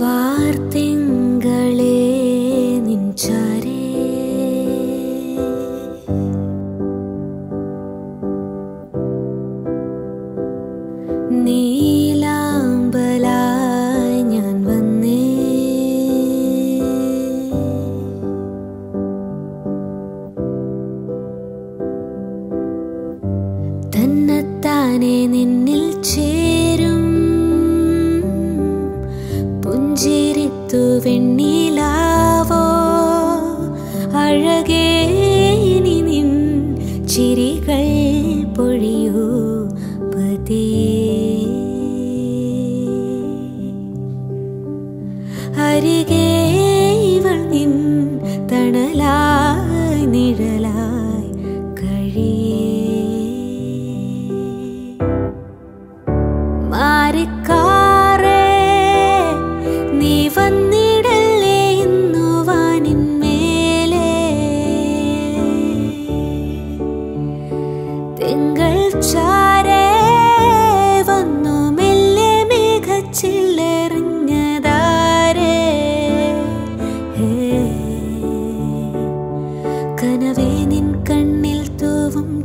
വാർത്തിങ്കളേ ഞാൻ വന്നേ. നിന്നിൽ ചേ முத்து வெண்ணிலாவோ? அழகே நின் சிரிகள் பொழியோ பதே? அருகே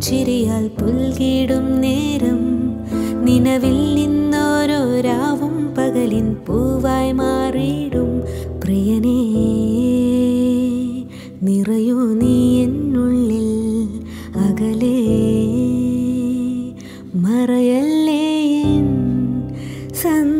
ചിരിയാൽ പുൽകീടും നേരം. നിലവിൽ നിന്നോരോ രാവും പകലിൻ പൂവായി മാറിയിടും. പ്രിയനേ നിറയൂ നീ എന്നുള്ളിൽ അകലേ. മറയല്ലേ സന്ത